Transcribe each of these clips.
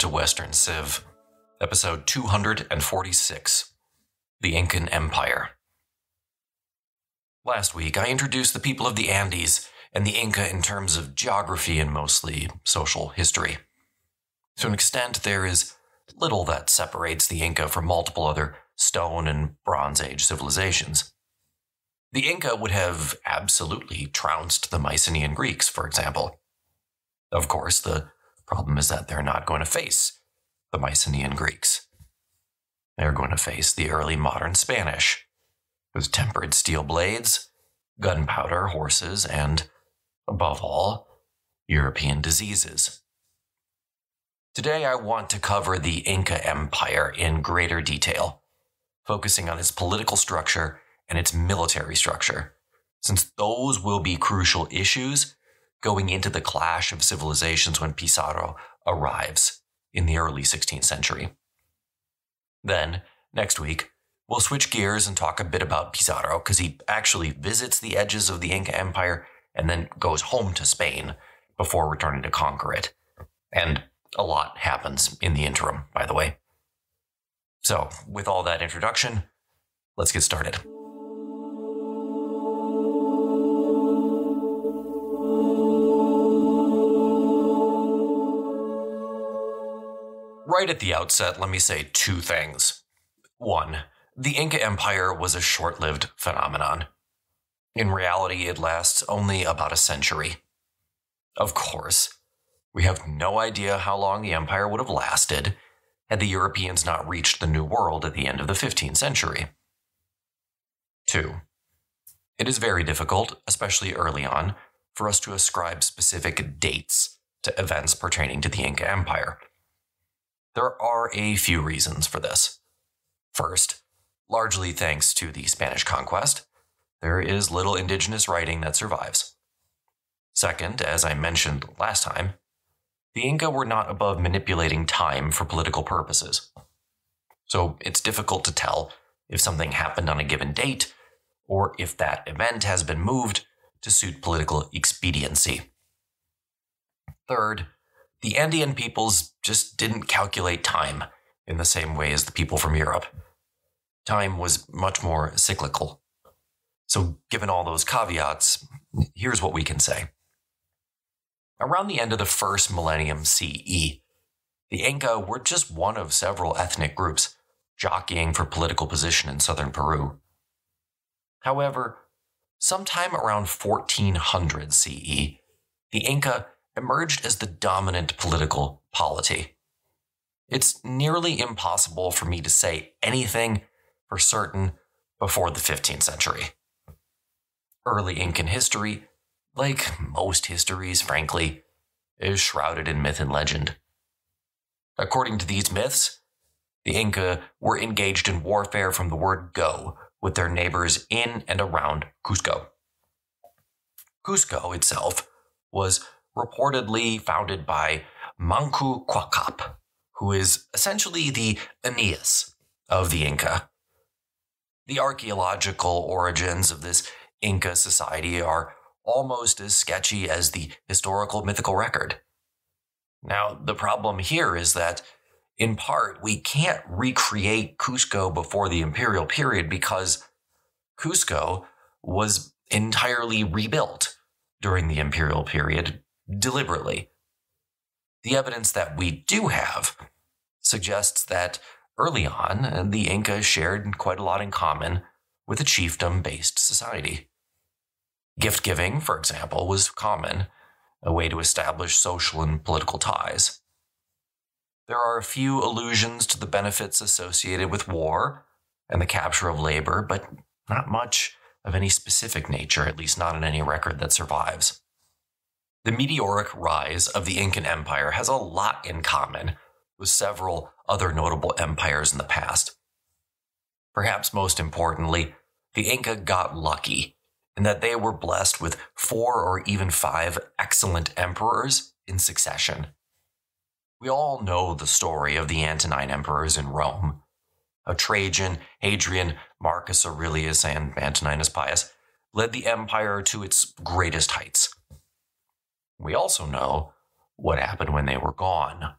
To Western Civ, episode 246 The Incan Empire. Last week, I introduced the people of the Andes and the Inca in terms of geography and mostly social history. To an extent, there is little that separates the Inca from multiple other Stone and Bronze Age civilizations. The Inca would have absolutely trounced the Mycenaean Greeks, for example. Of course, the Problem is that they're not going to face the Mycenaean Greeks. They're going to face the early modern Spanish, with tempered steel blades, gunpowder, horses, and, above all, European diseases. Today, I want to cover the Inca Empire in greater detail, focusing on its political structure and its military structure, since those will be crucial issues going into the clash of civilizations when Pizarro arrives in the early 16th century. Then, next week, we'll switch gears and talk a bit about Pizarro because he actually visits the edges of the Inca Empire and then goes home to Spain before returning to conquer it. And a lot happens in the interim, by the way. So, with all that introduction, let's get started. Right at the outset, let me say two things. One, the Inca Empire was a short lived phenomenon. In reality, it lasts only about a century. Of course, we have no idea how long the empire would have lasted had the Europeans not reached the New World at the end of the 15th century. 2. It is very difficult, especially early on, for us to ascribe specific dates to events pertaining to the Inca Empire. There are a few reasons for this. First, largely thanks to the Spanish conquest, there is little indigenous writing that survives. Second, as I mentioned last time, the Inca were not above manipulating time for political purposes. So it's difficult to tell if something happened on a given date or if that event has been moved to suit political expediency. Third, the Andean peoples just didn't calculate time in the same way as the people from Europe. Time was much more cyclical. So, given all those caveats, here's what we can say. Around the end of the first millennium CE, the Inca were just one of several ethnic groups jockeying for political position in southern Peru. However, sometime around 1400 CE, the Inca emerged as the dominant political polity. It's nearly impossible for me to say anything for certain before the 15th century. Early Incan history, like most histories, frankly, is shrouded in myth and legend. According to these myths, the Inca were engaged in warfare from the word go with their neighbors in and around Cusco. Cusco itself was reportedly founded by Manco Capac, who is essentially the Aeneas of the Inca. The archaeological origins of this Inca society are almost as sketchy as the historical mythical record. Now, the problem here is that, in part, we can't recreate Cusco before the imperial period because Cusco was entirely rebuilt during the imperial period deliberately. The evidence that we do have suggests that early on, uh, the Inca shared quite a lot in common with a chiefdom based society. Gift giving, for example, was common, a way to establish social and political ties. There are a few allusions to the benefits associated with war and the capture of labor, but not much of any specific nature, at least not in any record that survives. The meteoric rise of the Incan Empire has a lot in common with several other notable empires in the past. Perhaps most importantly, the Inca got lucky in that they were blessed with four or even five excellent emperors in succession. We all know the story of the Antonine emperors in Rome. Of Trajan, Hadrian, Marcus Aurelius, and Antoninus Pius led the empire to its greatest heights. We also know what happened when they were gone.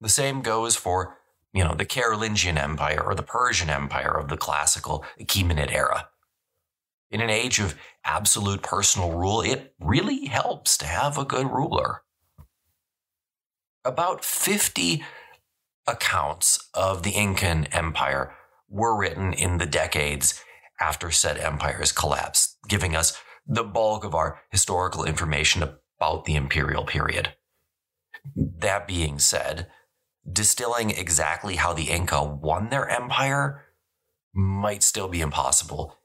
The same goes for, you know, the Carolingian Empire or the Persian Empire of the classical Achaemenid era. In an age of absolute personal rule, it really helps to have a good ruler. About 50 accounts of the Incan Empire were written in the decades after said empire's collapse, giving us the bulk of our historical information about the imperial period. That being said, distilling exactly how the Inca won their empire might still be impossible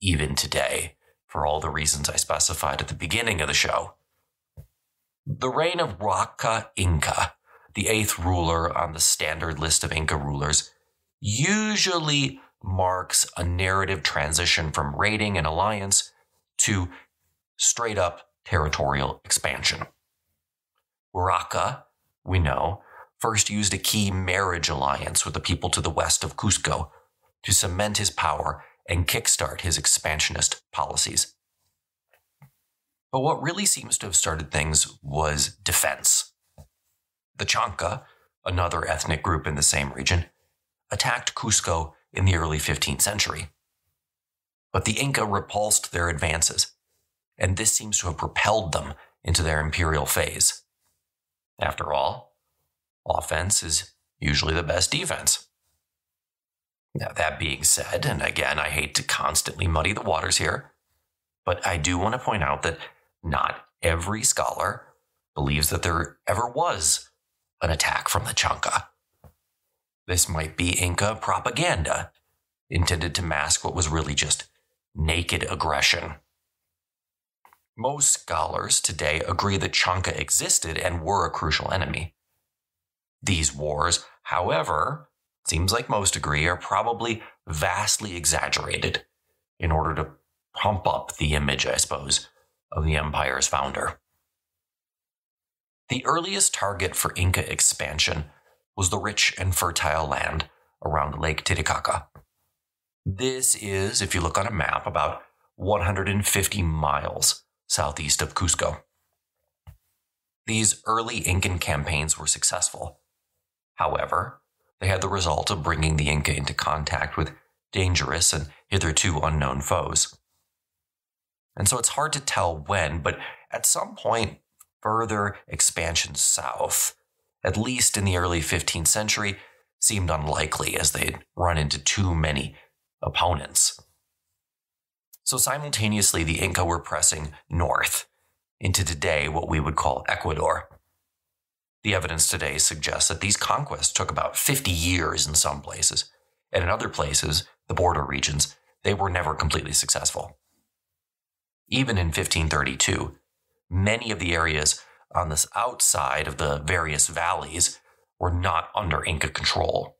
even today, for all the reasons I specified at the beginning of the show. The reign of Huaca Inca, the eighth ruler on the standard list of Inca rulers, usually marks a narrative transition from raiding and alliance to straight up territorial expansion. Huaca, we know, first used a key marriage alliance with the people to the west of Cusco to cement his power and kickstart his expansionist policies. But what really seems to have started things was defense. The Chanca, another ethnic group in the same region, attacked Cusco in the early 15th century. But the Inca repulsed their advances, and this seems to have propelled them into their imperial phase. After all, offense is usually the best defense. Now, that being said, and again, I hate to constantly muddy the waters here, but I do want to point out that not every scholar believes that there ever was an attack from the Chanca. This might be Inca propaganda intended to mask what was really just naked aggression. Most scholars today agree that Chanca existed and were a crucial enemy. These wars, however, seems like most agree, are probably vastly exaggerated in order to pump up the image, I suppose, of the empire's founder. The earliest target for Inca expansion was the rich and fertile land around Lake Titicaca. This is, if you look on a map, about 150 miles southeast of Cusco. These early Incan campaigns were successful. However, they had the result of bringing the Inca into contact with dangerous and hitherto unknown foes. And so it's hard to tell when, but at some point, further expansion south, at least in the early 15th century, seemed unlikely as they'd run into too many opponents. So simultaneously, the Inca were pressing north into today what we would call Ecuador. The evidence today suggests that these conquests took about 50 years in some places, and in other places, the border regions, they were never completely successful. Even in 1532, many of the areas on this outside of the various valleys were not under Inca control.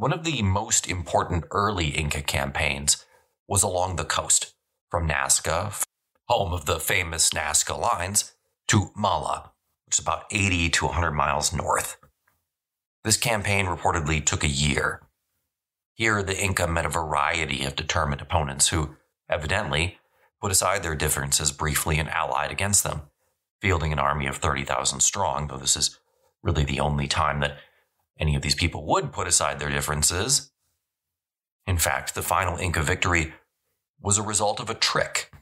One of the most important early Inca campaigns was along the coast, from Nazca, home of the famous Nazca lines, to Mala, which is about 80 to 100 miles north. This campaign reportedly took a year. Here, the Inca met a variety of determined opponents who, evidently, put aside their differences briefly and allied against them, fielding an army of 30,000 strong, though this is really the only time that any of these people would put aside their differences. In fact, the final Inca victory was a result of a trick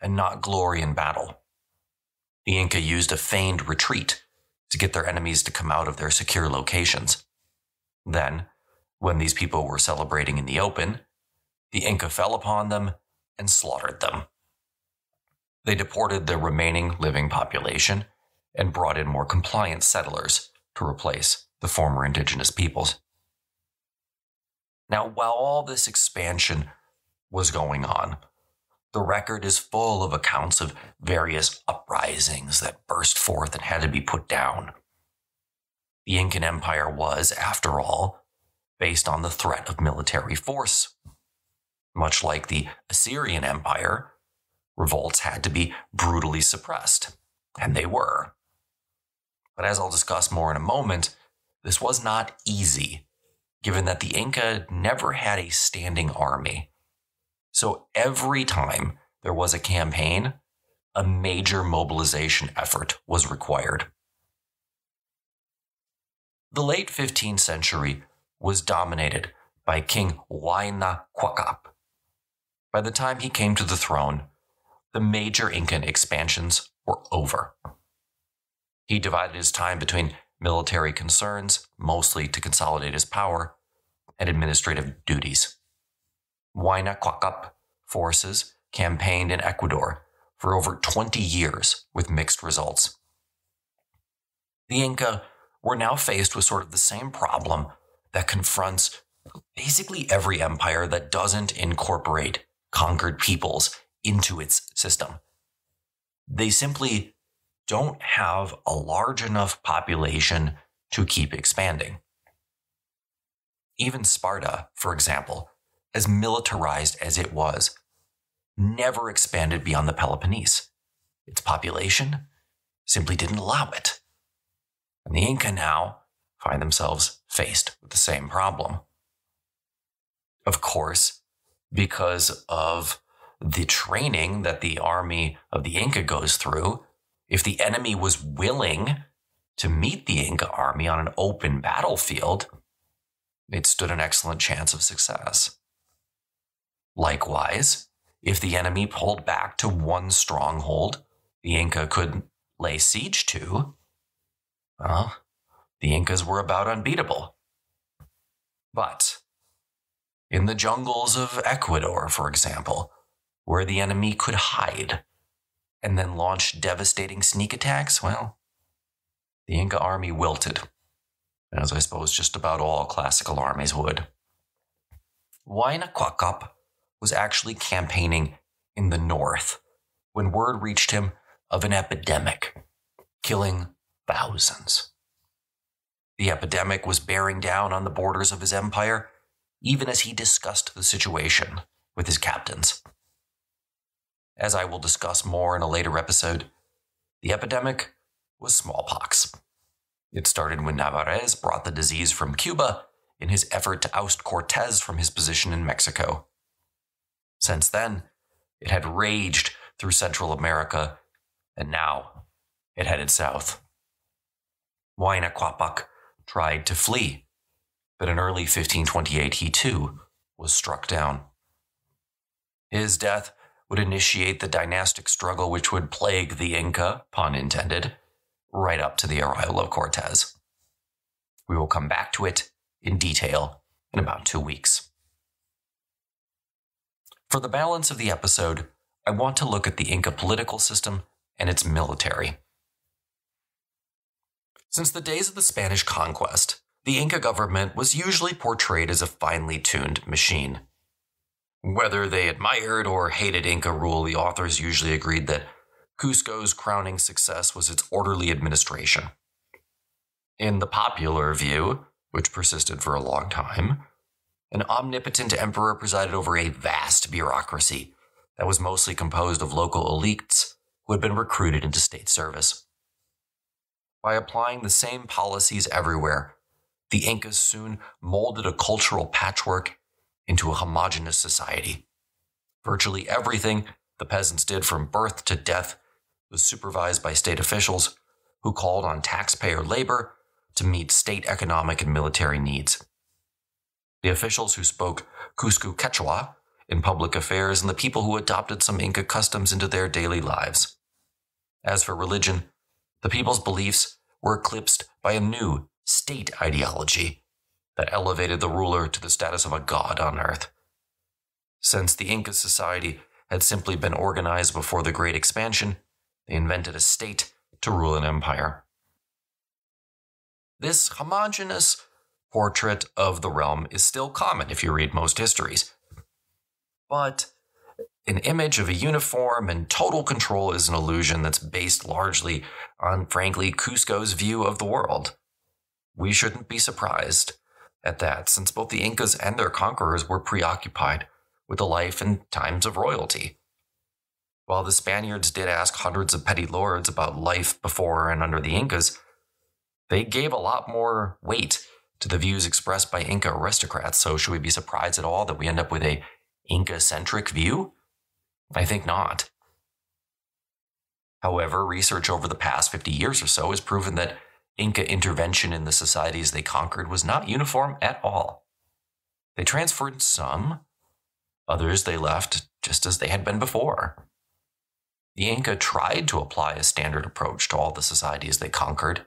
and not glory in battle. The Inca used a feigned retreat to get their enemies to come out of their secure locations. Then, when these people were celebrating in the open, the Inca fell upon them and slaughtered them. They deported the remaining living population and brought in more compliant settlers to replace the former indigenous peoples. Now, while all this expansion was going on, the record is full of accounts of various uprisings that burst forth and had to be put down. The Incan Empire was, after all, based on the threat of military force. Much like the Assyrian Empire, revolts had to be brutally suppressed, and they were. But as I'll discuss more in a moment, this was not easy, given that the Inca never had a standing army so every time there was a campaign, a major mobilization effort was required. The late 15th century was dominated by King Huayna Capac. By the time he came to the throne, the major Incan expansions were over. He divided his time between military concerns, mostly to consolidate his power, and administrative duties. Huayna Capac forces campaigned in Ecuador for over 20 years with mixed results. The Inca were now faced with sort of the same problem that confronts basically every empire that doesn't incorporate conquered peoples into its system. They simply don't have a large enough population to keep expanding. Even Sparta, for example, as militarized as it was, never expanded beyond the Peloponnese. Its population simply didn't allow it. And the Inca now find themselves faced with the same problem. Of course, because of the training that the army of the Inca goes through, if the enemy was willing to meet the Inca army on an open battlefield, it stood an excellent chance of success. Likewise, if the enemy pulled back to one stronghold the Inca could lay siege to, well, the Incas were about unbeatable. But in the jungles of Ecuador, for example, where the enemy could hide and then launch devastating sneak attacks, well, the Inca army wilted, as I suppose just about all classical armies would. Huayna Capac was actually campaigning in the north when word reached him of an epidemic, killing thousands. The epidemic was bearing down on the borders of his empire, even as he discussed the situation with his captains. As I will discuss more in a later episode, the epidemic was smallpox. It started when Narvaez brought the disease from Cuba in his effort to oust Cortez from his position in Mexico. Since then, it had raged through Central America, and now it headed south. Huayna Capac tried to flee, but in early 1528 he too was struck down. His death would initiate the dynastic struggle which would plague the Inca, pun intended, right up to the arrival of Cortez. We will come back to it in detail in about two weeks. For the balance of the episode, I want to look at the Inca political system and its military. Since the days of the Spanish conquest, the Inca government was usually portrayed as a finely tuned machine. Whether they admired or hated Inca rule, the authors usually agreed that Cusco's crowning success was its orderly administration. In the popular view, which persisted for a long time, an omnipotent emperor presided over a vast bureaucracy that was mostly composed of local elites who had been recruited into state service. By applying the same policies everywhere, the Incas soon molded a cultural patchwork into a homogenous society. Virtually everything the peasants did from birth to death was supervised by state officials who called on taxpayer labor to meet state economic and military needs the officials who spoke Cusco Quechua in public affairs, and the people who adopted some Inca customs into their daily lives. As for religion, the people's beliefs were eclipsed by a new state ideology that elevated the ruler to the status of a god on earth. Since the Inca society had simply been organized before the Great Expansion, they invented a state to rule an empire. This homogeneous portrait of the realm is still common if you read most histories. But an image of a uniform and total control is an illusion that's based largely on, frankly, Cusco's view of the world. We shouldn't be surprised at that, since both the Incas and their conquerors were preoccupied with the life and times of royalty. While the Spaniards did ask hundreds of petty lords about life before and under the Incas, they gave a lot more weight to the views expressed by Inca aristocrats. So, should we be surprised at all that we end up with a Inca centric view? I think not. However, research over the past 50 years or so has proven that Inca intervention in the societies they conquered was not uniform at all. They transferred some, others they left just as they had been before. The Inca tried to apply a standard approach to all the societies they conquered.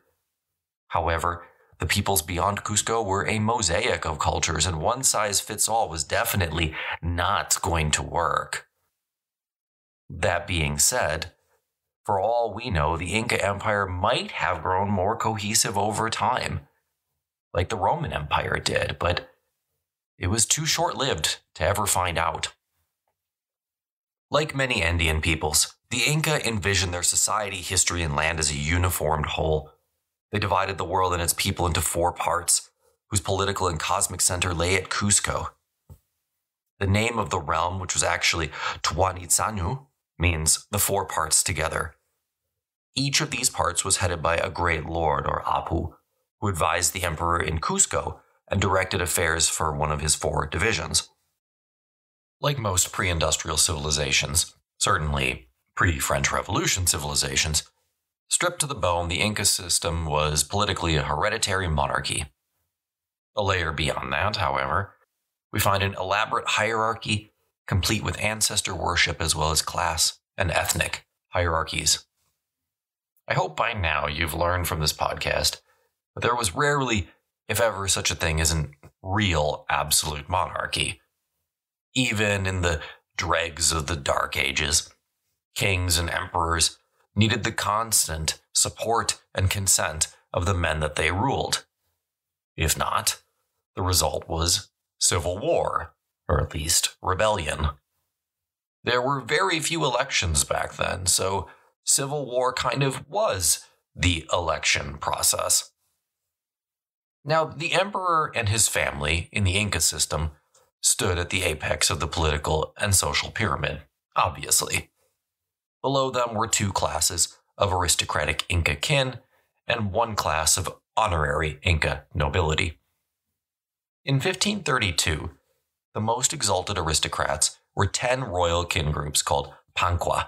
However, the peoples beyond Cusco were a mosaic of cultures, and one size fits all was definitely not going to work. That being said, for all we know, the Inca Empire might have grown more cohesive over time, like the Roman Empire did, but it was too short lived to ever find out. Like many Andean peoples, the Inca envisioned their society, history, and land as a uniformed whole. They divided the world and its people into four parts, whose political and cosmic center lay at Cusco. The name of the realm, which was actually Tawantinsuyu, means the four parts together. Each of these parts was headed by a great lord or apu, who advised the emperor in Cusco and directed affairs for one of his four divisions. Like most pre industrial civilizations, certainly pre French Revolution civilizations, stripped to the bone, the Inca system was politically a hereditary monarchy. A layer beyond that, however, we find an elaborate hierarchy complete with ancestor worship as well as class and ethnic hierarchies. I hope by now you've learned from this podcast that there was rarely, if ever, such a thing as an real absolute monarchy. Even in the dregs of the Dark Ages, kings and emperors needed the constant support and consent of the men that they ruled. If not, the result was civil war or at least rebellion. There were very few elections back then, so civil war kind of was the election process. Now, the emperor and his family in the Inca system stood at the apex of the political and social pyramid, obviously. Below them were two classes of aristocratic Inca kin and one class of honorary Inca nobility. In 1532, the most exalted aristocrats were 10 royal kin groups called Panqua.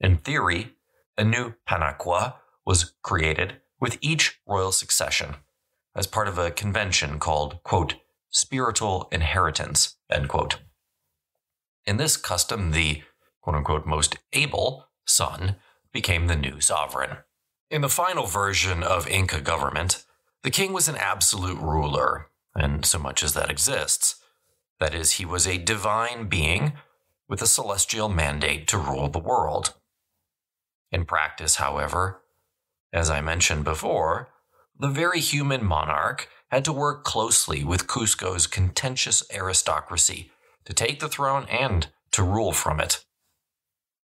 In theory, a new panaca was created with each royal succession as part of a convention called, quote, spiritual inheritance, end quote. In this custom, the quote unquote most able son became the new sovereign. In the final version of Inca government, the king was an absolute ruler, and so much as that exists, that is, he was a divine being with a celestial mandate to rule the world. In practice, however, as I mentioned before, the very human monarch had to work closely with Cusco's contentious aristocracy to take the throne and to rule from it.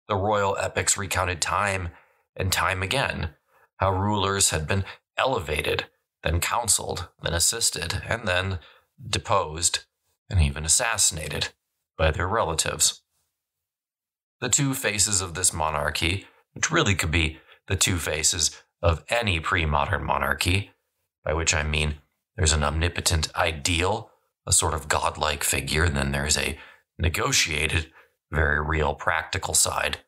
The royal epics recounted time and time again how rulers had been elevated, then counseled, then assisted, and then deposed and even assassinated by their relatives. The two faces of this monarchy, which really could be the two faces of any pre modern monarchy, by which I mean there's an omnipotent ideal, a sort of godlike figure, and then there's a negotiated, very real practical side.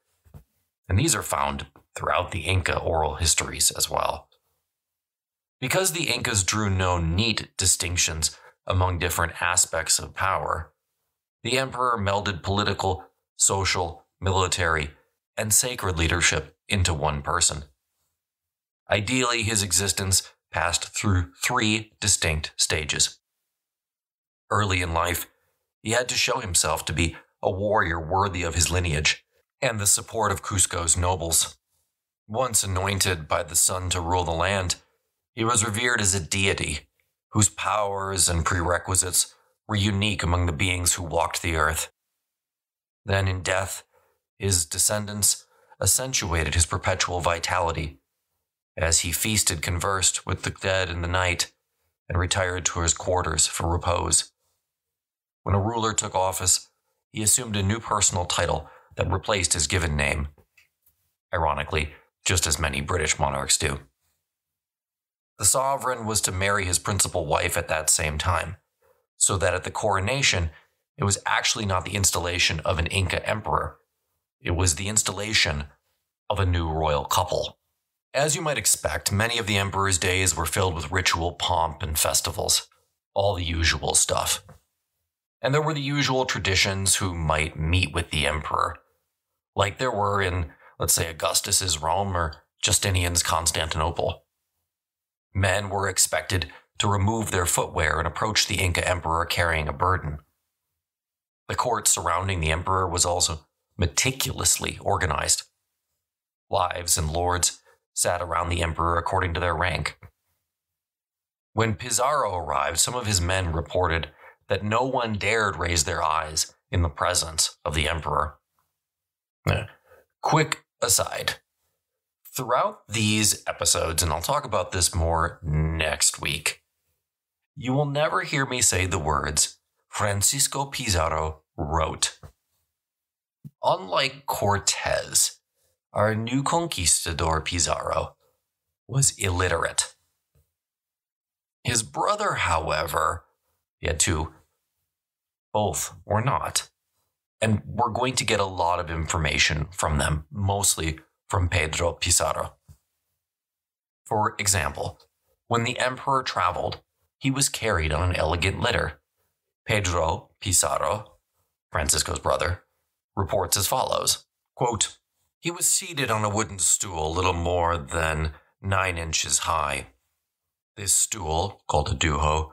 And these are found throughout the Inca oral histories as well. Because the Incas drew no neat distinctions among different aspects of power. The emperor melded political, social, military, and sacred leadership into one person. Ideally, his existence passed through three distinct stages. Early in life, he had to show himself to be a warrior worthy of his lineage and the support of Cusco's nobles. Once anointed by the sun to rule the land, he was revered as a deity whose powers and prerequisites were unique among the beings who walked the earth. Then, in death, his descendants accentuated his perpetual vitality as he feasted, conversed with the dead in the night, and retired to his quarters for repose. When a ruler took office, he assumed a new personal title that replaced his given name. Ironically, just as many British monarchs do. The sovereign was to marry his principal wife at that same time, so that at the coronation, it was actually not the installation of an Inca emperor, it was the installation of a new royal couple. As you might expect, many of the emperor's days were filled with ritual pomp and festivals, all the usual stuff. And there were the usual traditions who might meet with the emperor, like there were in, let's say, Augustus's Rome or Justinian's Constantinople. Men were expected to remove their footwear and approach the Inca emperor carrying a burden. The court surrounding the emperor was also meticulously organized. Wives and lords sat around the emperor according to their rank. When Pizarro arrived, some of his men reported that no one dared raise their eyes in the presence of the emperor. Quick aside. Throughout these episodes, and I'll talk about this more next week, you will never hear me say the words Francisco Pizarro wrote. Unlike Cortez, our new conquistador Pizarro was illiterate. His brother, however, he had two, both were not. And we're going to get a lot of information from them, mostly from Pedro Pizarro. For example, when the emperor traveled, he was carried on an elegant litter. Pedro Pizarro, Francisco's brother, reports as follows quote, He was seated on a wooden stool little more than nine inches high. This stool, called a duho,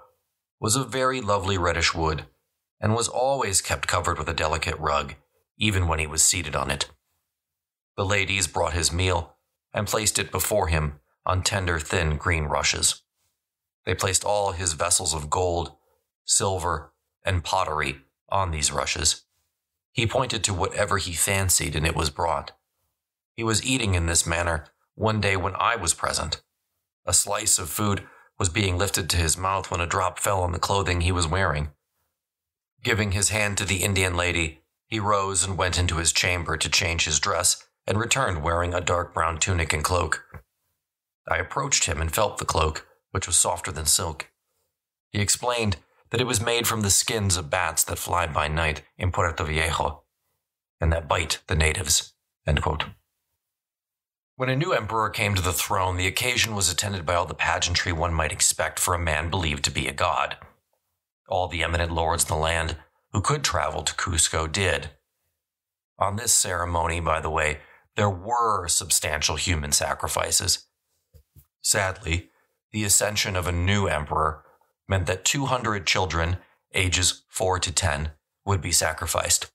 was of very lovely reddish wood, and was always kept covered with a delicate rug, even when he was seated on it. The ladies brought his meal and placed it before him on tender, thin green rushes. They placed all his vessels of gold, silver, and pottery on these rushes. He pointed to whatever he fancied, and it was brought. He was eating in this manner one day when I was present. A slice of food was being lifted to his mouth when a drop fell on the clothing he was wearing. Giving his hand to the Indian lady, he rose and went into his chamber to change his dress and returned wearing a dark brown tunic and cloak. I approached him and felt the cloak, which was softer than silk. He explained that it was made from the skins of bats that fly by night in Puerto Viejo and that bite the natives. When a new emperor came to the throne, the occasion was attended by all the pageantry one might expect for a man believed to be a god. All the eminent lords in the land who could travel to Cusco did. On this ceremony, by the way, there were substantial human sacrifices. Sadly, the ascension of a new emperor meant that 200 children, ages 4 to 10, would be sacrificed.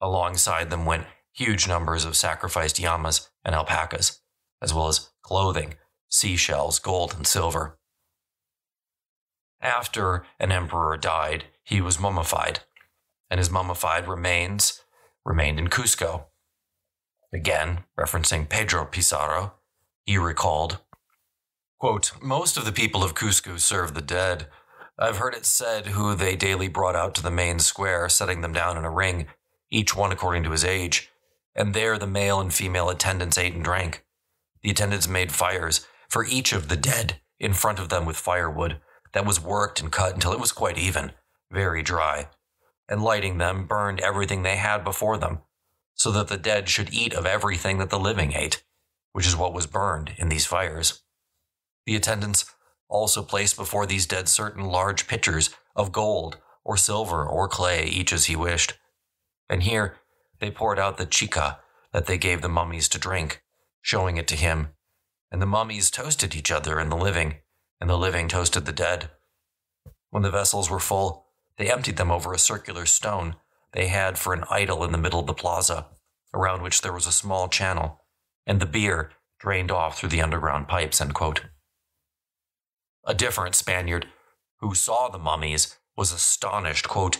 Alongside them went huge numbers of sacrificed llamas and alpacas, as well as clothing, seashells, gold, and silver. After an emperor died, he was mummified, and his mummified remains remained in Cusco. Again, referencing Pedro Pizarro, he recalled, quote, Most of the people of Cusco serve the dead. I've heard it said who they daily brought out to the main square, setting them down in a ring, each one according to his age, and there the male and female attendants ate and drank. The attendants made fires for each of the dead in front of them with firewood that was worked and cut until it was quite even, very dry, and lighting them burned everything they had before them, so that the dead should eat of everything that the living ate, which is what was burned in these fires. The attendants also placed before these dead certain large pitchers of gold or silver or clay, each as he wished. And here they poured out the chicha that they gave the mummies to drink, showing it to him. And the mummies toasted each other and the living, and the living toasted the dead. When the vessels were full, they emptied them over a circular stone they had for an idol in the middle of the plaza, around which there was a small channel, and the beer drained off through the underground pipes. A different Spaniard, who saw the mummies, was astonished. Quote,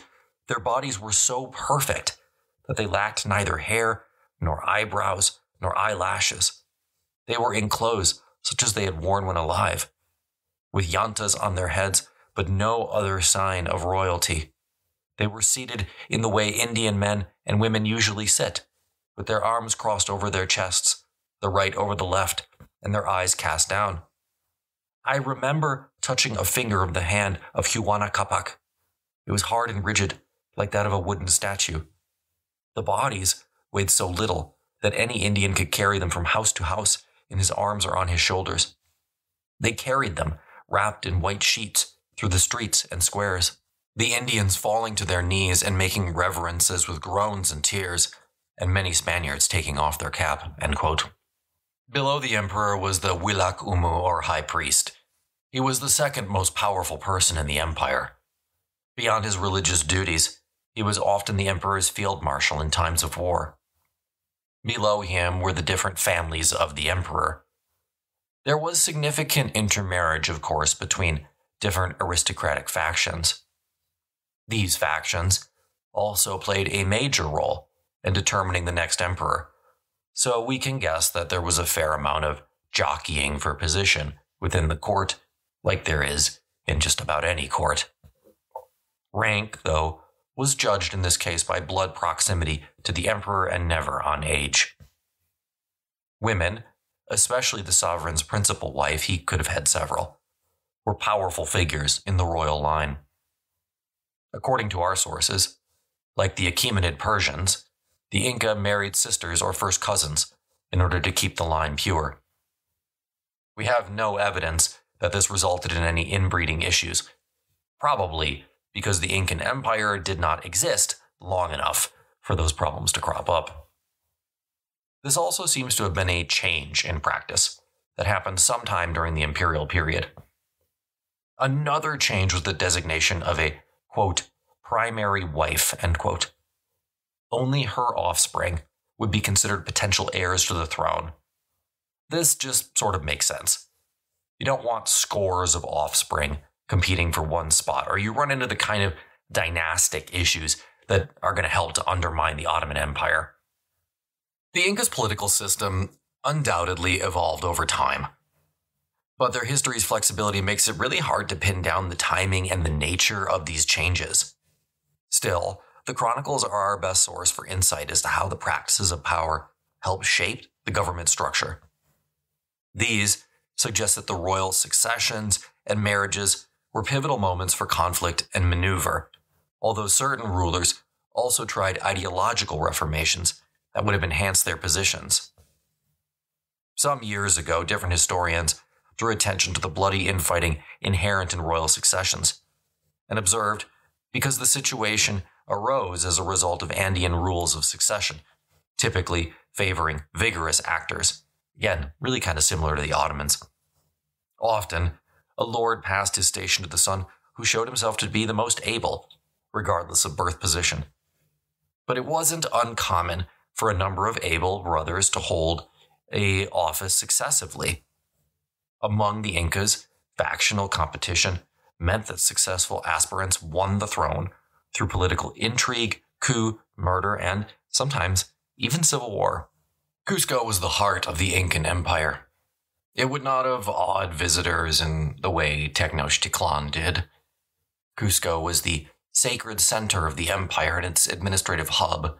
Their bodies were so perfect that they lacked neither hair, nor eyebrows, nor eyelashes. They were in clothes such as they had worn when alive, with llantas on their heads, but no other sign of royalty. They were seated in the way Indian men and women usually sit, with their arms crossed over their chests, the right over the left, and their eyes cast down. I remember touching a finger of the hand of Huayna Capac. It was hard and rigid, like that of a wooden statue. The bodies weighed so little that any Indian could carry them from house to house in his arms or on his shoulders. They carried them, wrapped in white sheets, through the streets and squares, the Indians falling to their knees and making reverences with groans and tears, and many Spaniards taking off their cap. Below the emperor was the Wilac Umu, or high priest. He was the second most powerful person in the empire. Beyond his religious duties, he was often the emperor's field marshal in times of war. Below him were the different families of the emperor. There was significant intermarriage, of course, between different aristocratic factions. These factions also played a major role in determining the next emperor, so we can guess that there was a fair amount of jockeying for position within the court, like there is in just about any court. Rank, though, was judged in this case by blood proximity to the emperor and never on age. Women, especially the sovereign's principal wife, he could have had several, were powerful figures in the royal line. According to our sources, like the Achaemenid Persians, the Inca married sisters or first cousins in order to keep the line pure. We have no evidence that this resulted in any inbreeding issues, probably because the Incan Empire did not exist long enough for those problems to crop up. This also seems to have been a change in practice that happened sometime during the imperial period. Another change was the designation of a, quote, primary wife, end quote. Only her offspring would be considered potential heirs to the throne. This just sort of makes sense. You don't want scores of offspring competing for one spot, or you run into the kind of dynastic issues that are going to help to undermine the Ottoman Empire. The Inca's political system undoubtedly evolved over time, but their history's flexibility makes it really hard to pin down the timing and the nature of these changes. Still, the Chronicles are our best source for insight as to how the practices of power help shape the government structure. These suggest that the royal successions and marriages were pivotal moments for conflict and maneuver, although certain rulers also tried ideological reformations that would have enhanced their positions. Some years ago, different historians drew attention to the bloody infighting inherent in royal successions and observed because the situation arose as a result of Andean rules of succession, typically favoring vigorous actors. Again, really kind of similar to the Ottomans. Often, a lord passed his station to the son who showed himself to be the most able, regardless of birth position. But it wasn't uncommon for a number of able brothers to hold a office successively. Among the Incas, factional competition meant that successful aspirants won the throne through political intrigue, coup, murder, and sometimes even civil war. Cusco was the heart of the Incan Empire. It would not have awed visitors in the way Tenochtitlan did. Cusco was the sacred center of the empire and its administrative hub,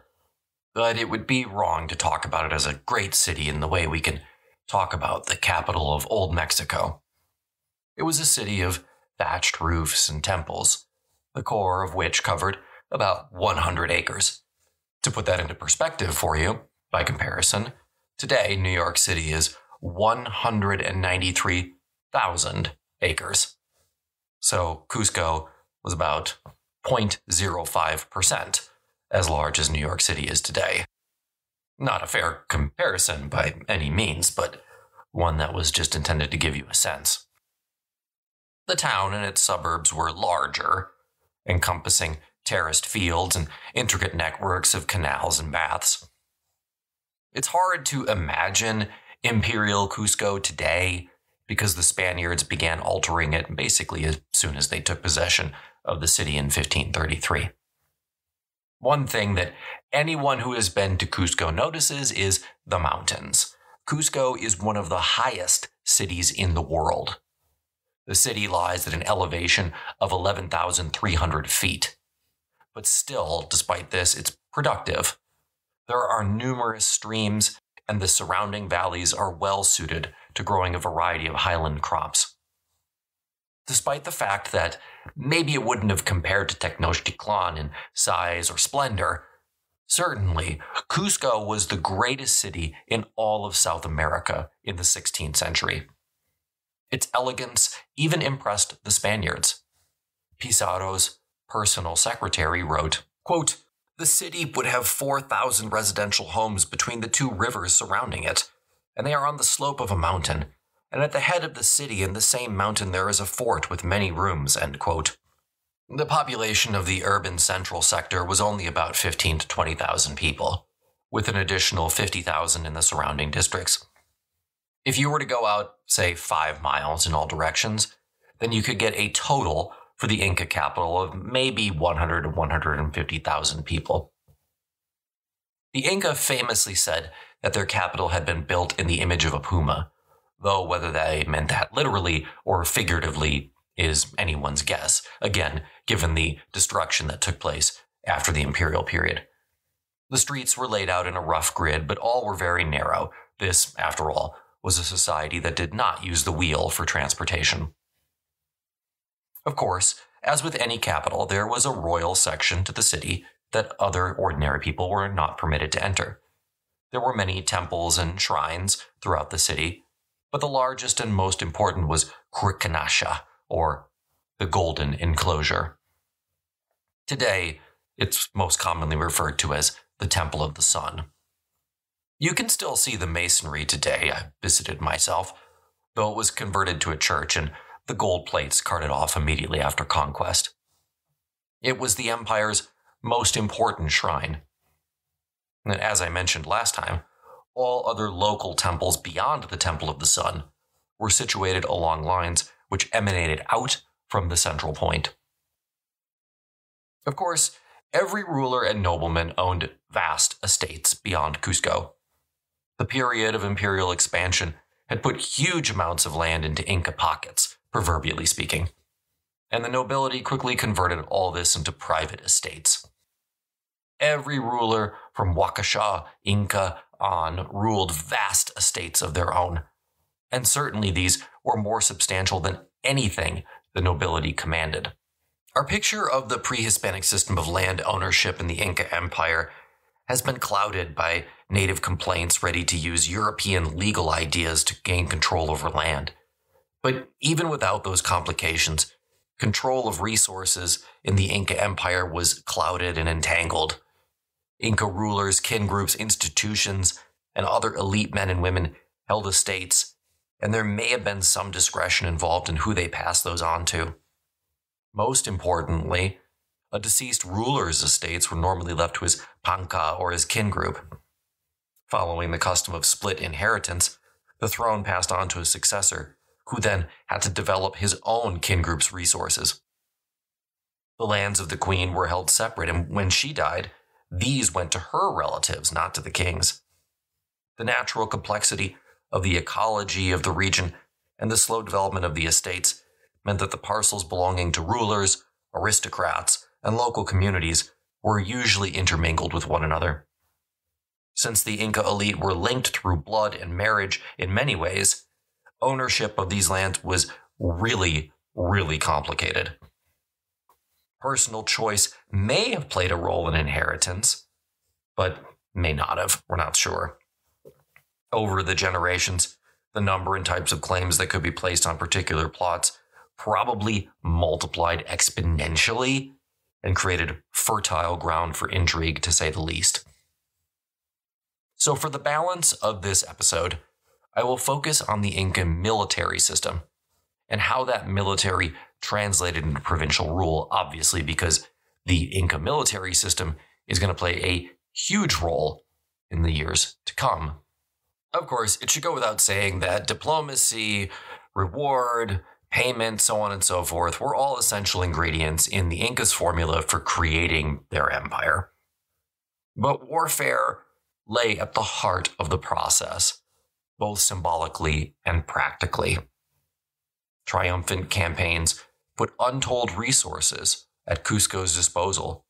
but it would be wrong to talk about it as a great city in the way we can talk about the capital of Old Mexico. It was a city of thatched roofs and temples, the core of which covered about 100 acres. To put that into perspective for you, by comparison, today New York City is 193,000 acres. So Cusco was about 0.05% as large as New York City is today. Not a fair comparison by any means, but one that was just intended to give you a sense. The town and its suburbs were larger, encompassing terraced fields and intricate networks of canals and baths. It's hard to imagine Imperial Cusco today because the Spaniards began altering it basically as soon as they took possession of the city in 1533. One thing that anyone who has been to Cusco notices is the mountains. Cusco is one of the highest cities in the world. The city lies at an elevation of 11,300 feet. But still, despite this, it's productive. There are numerous streams and the surrounding valleys are well suited to growing a variety of highland crops. Despite the fact that maybe it wouldn't have compared to Tenochtitlan in size or splendor, Certainly, Cusco was the greatest city in all of South America in the 16th century. Its elegance even impressed the Spaniards. Pizarro's personal secretary wrote, quote, The city would have 4,000 residential homes between the two rivers surrounding it, and they are on the slope of a mountain. And at the head of the city in the same mountain there is a fort with many rooms. The population of the urban central sector was only about 15 to 20,000 people, with an additional 50,000 in the surrounding districts. If you were to go out, say, five miles in all directions, then you could get a total for the Inca capital of maybe 100 to 150,000 people. The Inca famously said that their capital had been built in the image of a puma, though whether they meant that literally or figuratively is anyone's guess, again, given the destruction that took place after the imperial period. The streets were laid out in a rough grid, but all were very narrow. This, after all, was a society that did not use the wheel for transportation. Of course, as with any capital, there was a royal section to the city that other ordinary people were not permitted to enter. There were many temples and shrines throughout the city, but the largest and most important was Coricancha, or the Golden Enclosure. Today, it's most commonly referred to as the Temple of the Sun. You can still see the masonry today. I visited myself, though it was converted to a church and the gold plates carted off immediately after conquest. It was the empire's most important shrine. And as I mentioned last time, all other local temples beyond the Temple of the Sun were situated along lines which emanated out from the central point. Of course, every ruler and nobleman owned vast estates beyond Cusco. The period of imperial expansion had put huge amounts of land into Inca pockets, proverbially speaking, and the nobility quickly converted all this into private estates. Every ruler from Viracocha, Inca on ruled vast estates of their own, and certainly these were more substantial than anything the nobility commanded. Our picture of the pre Hispanic system of land ownership in the Inca Empire has been clouded by native complaints ready to use European legal ideas to gain control over land. But even without those complications, control of resources in the Inca Empire was clouded and entangled. Inca rulers, kin groups, institutions, and other elite men and women held estates and there may have been some discretion involved in who they passed those on to. Most importantly, a deceased ruler's estates were normally left to his panaca or his kin group. Following the custom of split inheritance, the throne passed on to a successor, who then had to develop his own kin group's resources. The lands of the queen were held separate, and when she died, these went to her relatives, not to the king's. The natural complexity of the ecology of the region and the slow development of the estates meant that the parcels belonging to rulers, aristocrats, and local communities were usually intermingled with one another. Since the Inca elite were linked through blood and marriage in many ways, ownership of these lands was really, really complicated. Personal choice may have played a role in inheritance, but may not have. We're not sure over the generations, the number and types of claims that could be placed on particular plots probably multiplied exponentially and created fertile ground for intrigue, to say the least. So, for the balance of this episode, I will focus on the Inca military system and how that military translated into provincial rule, obviously, because the Inca military system is going to play a huge role in the years to come. Of course, it should go without saying that diplomacy, reward, payment, so on and so forth were all essential ingredients in the Incas' formula for creating their empire. But warfare lay at the heart of the process, both symbolically and practically. Triumphant campaigns put untold resources at Cusco's disposal,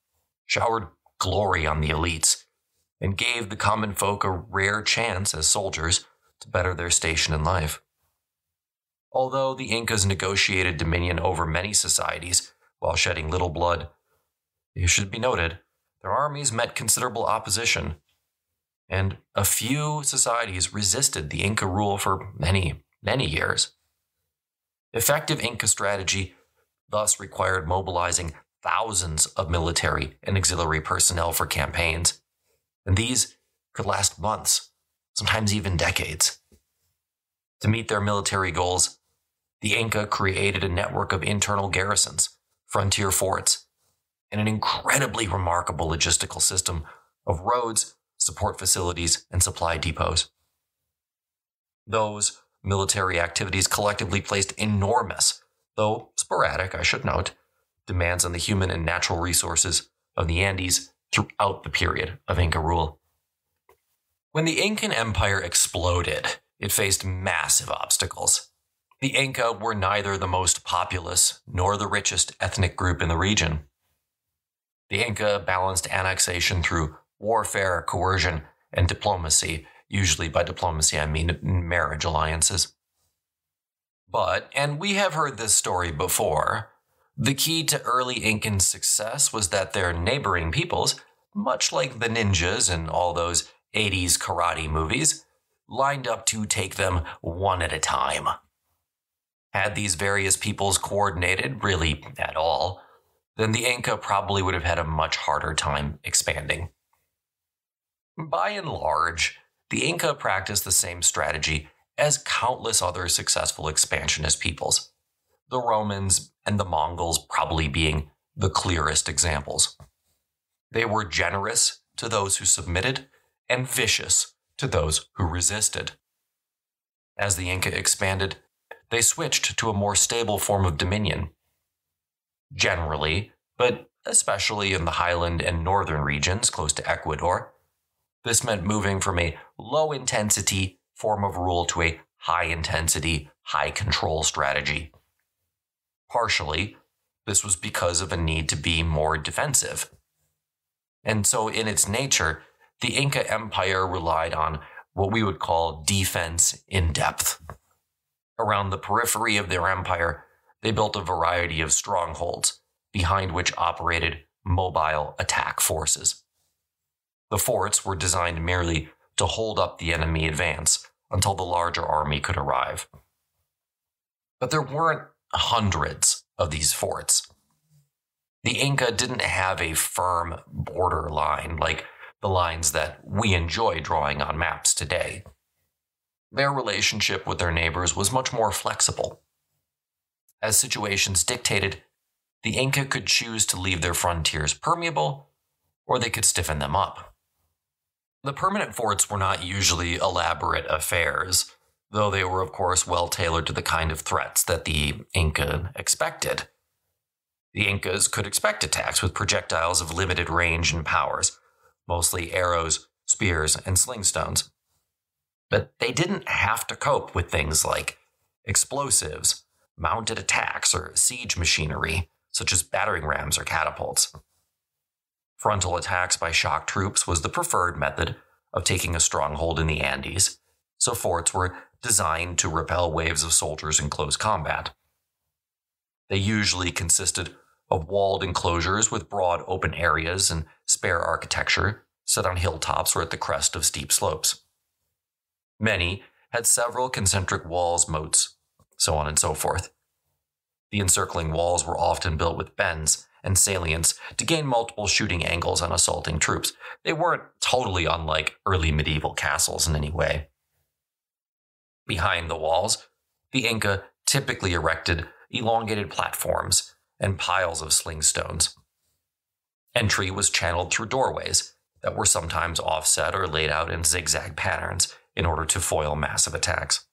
showered glory on the elites, and gave the common folk a rare chance as soldiers to better their station in life. Although the Incas negotiated dominion over many societies while shedding little blood, it should be noted their armies met considerable opposition, and a few societies resisted the Inca rule for many, many years. Effective Inca strategy thus required mobilizing thousands of military and auxiliary personnel for campaigns, and these could last months, sometimes even decades. To meet their military goals, the Inca created a network of internal garrisons, frontier forts, and an incredibly remarkable logistical system of roads, support facilities, and supply depots. Those military activities collectively placed enormous, though sporadic, I should note, demands on the human and natural resources of the Andes throughout the period of Inca rule. When the Incan Empire exploded, it faced massive obstacles. The Inca were neither the most populous nor the richest ethnic group in the region. The Inca balanced annexation through warfare, coercion, and diplomacy. Usually, by diplomacy, I mean marriage alliances. But, and we have heard this story before, the key to early Incan success was that their neighboring peoples, much like the ninjas in all those 80s karate movies, lined up to take them one at a time. Had these various peoples coordinated really at all, then the Inca probably would have had a much harder time expanding. By and large, the Inca practiced the same strategy as countless other successful expansionist peoples, the Romans and the Mongols probably being the clearest examples. They were generous to those who submitted and vicious to those who resisted. As the Inca expanded, they switched to a more stable form of dominion. Generally, but especially in the highland and northern regions close to Ecuador, this meant moving from a low intensity form of rule to a high intensity, high control strategy. Partially, this was because of a need to be more defensive. And so, in its nature, the Inca Empire relied on what we would call defense in depth. Around the periphery of their empire, they built a variety of strongholds, behind which operated mobile attack forces. The forts were designed merely to hold up the enemy advance until the larger army could arrive. But there weren't hundreds of these forts. The Inca didn't have a firm border line like the lines that we enjoy drawing on maps today. Their relationship with their neighbors was much more flexible. As situations dictated, the Inca could choose to leave their frontiers permeable, or they could stiffen them up. The permanent forts were not usually elaborate affairs, though they were, of course, well tailored to the kind of threats that the Inca expected. The Incas could expect attacks with projectiles of limited range and powers, mostly arrows, spears, and sling stones. But they didn't have to cope with things like explosives, mounted attacks, or siege machinery, such as battering rams or catapults. Frontal attacks by shock troops was the preferred method of taking a stronghold in the Andes, so forts were designed to repel waves of soldiers in close combat. They usually consisted of walled enclosures with broad open areas and spare architecture set on hilltops or at the crest of steep slopes. Many had several concentric walls, moats, so on and so forth. The encircling walls were often built with bends and salients to gain multiple shooting angles on assaulting troops. They weren't totally unlike early medieval castles in any way. Behind the walls, the Inca typically erected elongated platforms and piles of sling stones. Entry was channeled through doorways that were sometimes offset or laid out in zigzag patterns in order to foil massive attacks.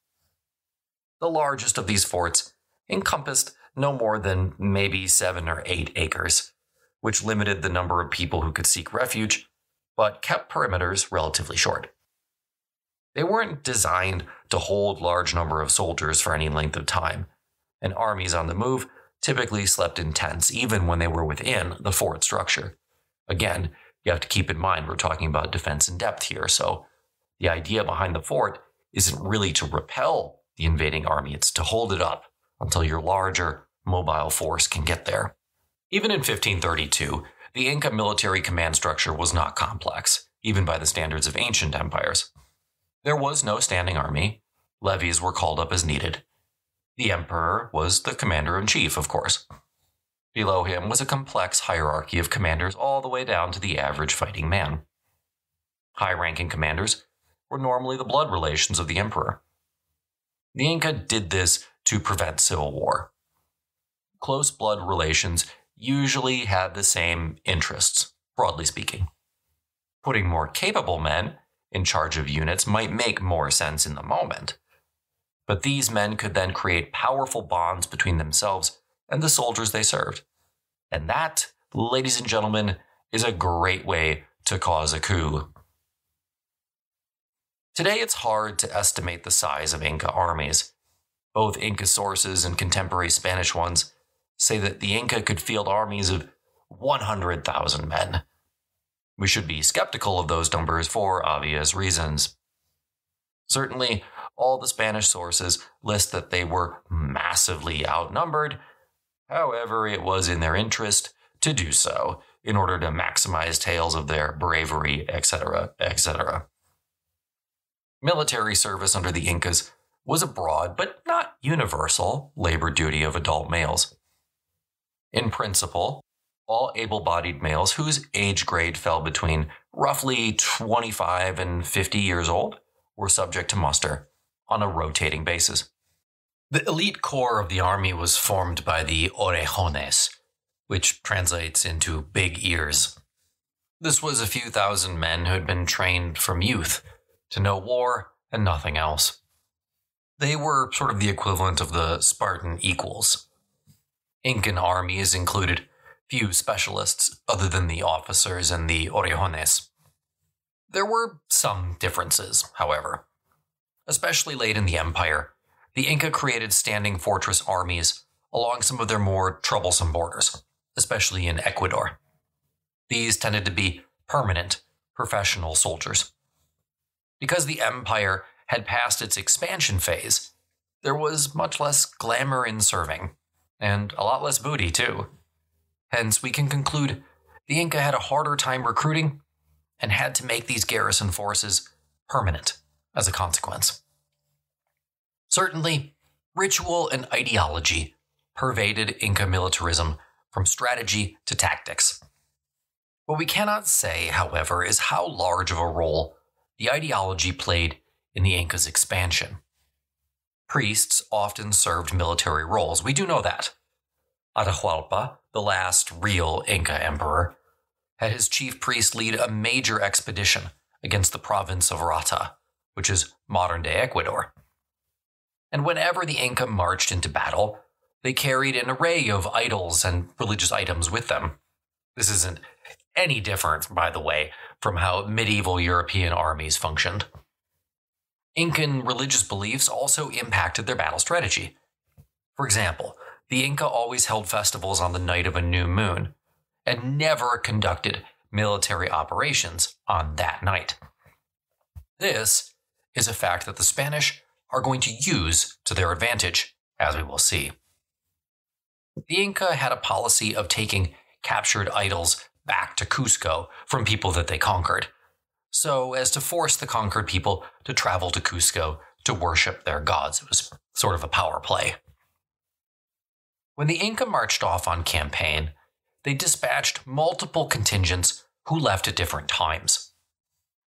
The largest of these forts encompassed no more than maybe seven or eight acres, which limited the number of people who could seek refuge, but kept perimeters relatively short. They weren't designed to hold large number of soldiers for any length of time, and armies on the move typically slept in tents even when they were within the fort structure. Again, you have to keep in mind we're talking about defense in depth here, so the idea behind the fort isn't really to repel the invading army, it's to hold it up until your larger mobile force can get there. Even in 1532, the Inca military command structure was not complex, even by the standards of ancient empires. There was no standing army. Levies were called up as needed. The emperor was the commander in chief, of course. Below him was a complex hierarchy of commanders all the way down to the average fighting man. High ranking commanders were normally the blood relations of the emperor. The Inca did this to prevent civil war. Close blood relations usually had the same interests, broadly speaking. Putting more capable men in charge of units might make more sense in the moment. But these men could then create powerful bonds between themselves and the soldiers they served. And that, ladies and gentlemen, is a great way to cause a coup. Today, it's hard to estimate the size of Inca armies. Both Inca sources and contemporary Spanish ones say that the Inca could field armies of 100,000 men. We should be skeptical of those numbers for obvious reasons. Certainly, all the Spanish sources list that they were massively outnumbered. However, it was in their interest to do so in order to maximize tales of their bravery, etc., etc. Military service under the Incas was a broad but not universal labor duty of adult males. In principle, all able bodied males whose age grade fell between roughly 25 and 50 years old were subject to muster on a rotating basis. The elite corps of the army was formed by the orejones, which translates into big ears. This was a few thousand men who had been trained from youth to know war and nothing else. They were sort of the equivalent of the Spartan equals. Incan armies included few specialists other than the officers and the orejones. There were some differences, however. Especially late in the empire, the Inca created standing fortress armies along some of their more troublesome borders, especially in Ecuador. These tended to be permanent, professional soldiers. Because the empire had passed its expansion phase, there was much less glamour in serving, and a lot less booty, too. Hence, we can conclude the Inca had a harder time recruiting and had to make these garrison forces permanent as a consequence. Certainly, ritual and ideology pervaded Inca militarism from strategy to tactics. What we cannot say, however, is how large of a role the ideology played in the Inca's expansion. Priests often served military roles, we do know that. Atahualpa, the last real Inca emperor, had his chief priest lead a major expedition against the province of Rata, which is modern day Ecuador. And whenever the Inca marched into battle, they carried an array of idols and religious items with them. This isn't any different, by the way, from how medieval European armies functioned. Incan religious beliefs also impacted their battle strategy. For example, the Inca always held festivals on the night of a new moon and never conducted military operations on that night. This is a fact that the Spanish are going to use to their advantage, as we will see. The Inca had a policy of taking captured idols back to Cusco from people that they conquered, so as to force the conquered people to travel to Cusco to worship their gods. It was sort of a power play. When the Inca marched off on campaign, they dispatched multiple contingents who left at different times.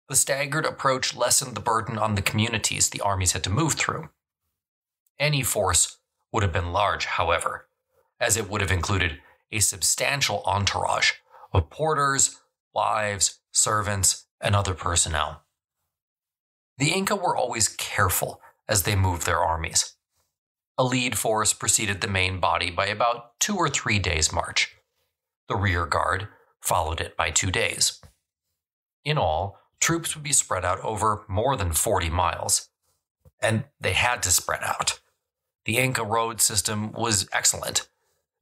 The staggered approach lessened the burden on the communities the armies had to move through. Any force would have been large, however, as it would have included a substantial entourage of porters, wives, servants, and other personnel. The Inca were always careful as they moved their armies. A lead force preceded the main body by about two or three days' march. The rear guard followed it by two days. In all, troops would be spread out over more than 40 miles. And they had to spread out. The Inca road system was excellent,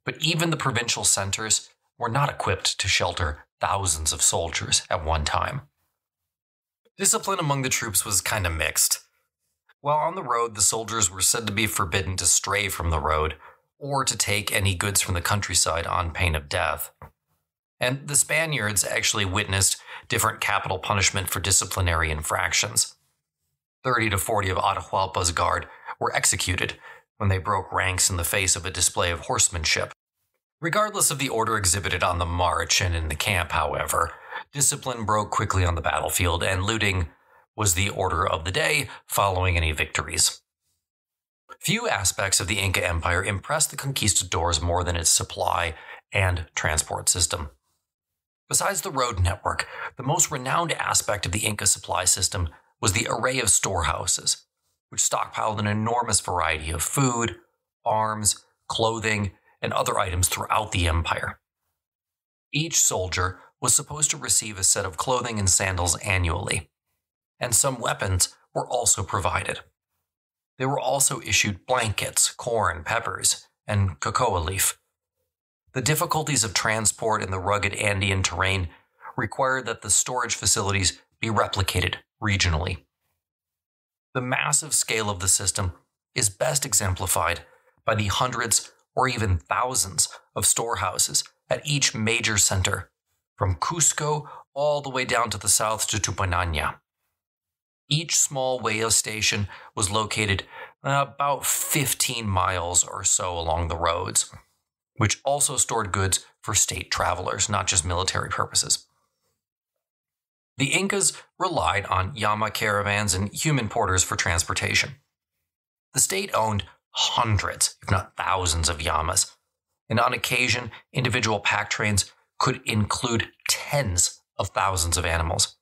but even the provincial centers were not equipped to shelter thousands of soldiers at one time. Discipline among the troops was kind of mixed. While on the road, the soldiers were said to be forbidden to stray from the road or to take any goods from the countryside on pain of death. And the Spaniards actually witnessed different capital punishment for disciplinary infractions. 30 to 40 of Atahualpa's guard were executed when they broke ranks in the face of a display of horsemanship. Regardless of the order exhibited on the march and in the camp, however, discipline broke quickly on the battlefield, and looting was the order of the day following any victories. Few aspects of the Inca Empire impressed the conquistadors more than its supply and transport system. Besides the road network, the most renowned aspect of the Inca supply system was the array of storehouses, which stockpiled an enormous variety of food, arms, clothing, and other items throughout the empire. Each soldier was supposed to receive a set of clothing and sandals annually, and some weapons were also provided. They were also issued blankets, corn, peppers, and cocoa leaf, the difficulties of transport in the rugged Andean terrain required that the storage facilities be replicated regionally. The massive scale of the system is best exemplified by the hundreds or even thousands of storehouses at each major center, from Cusco all the way down to the south to Tupunana. Each small way station was located about 15 miles or so along the roads which also stored goods for state travelers, not just military purposes. The Incas relied on llama caravans and human porters for transportation. The state owned hundreds, if not thousands, of llamas, and on occasion, individual pack trains could include tens of thousands of animals.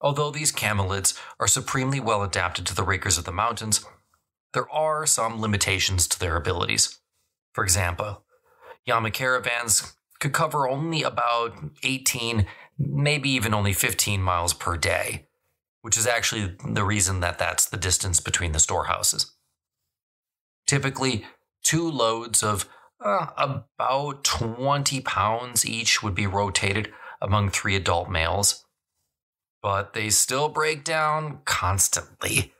Although these camelids are supremely well adapted to the rakers of the mountains, there are some limitations to their abilities. For example, llama caravans could cover only about 18, maybe even only 15 miles per day, which is actually the reason that that's the distance between the storehouses. Typically, two loads of uh, about 20 pounds each would be rotated among three adult males, but they still break down constantly.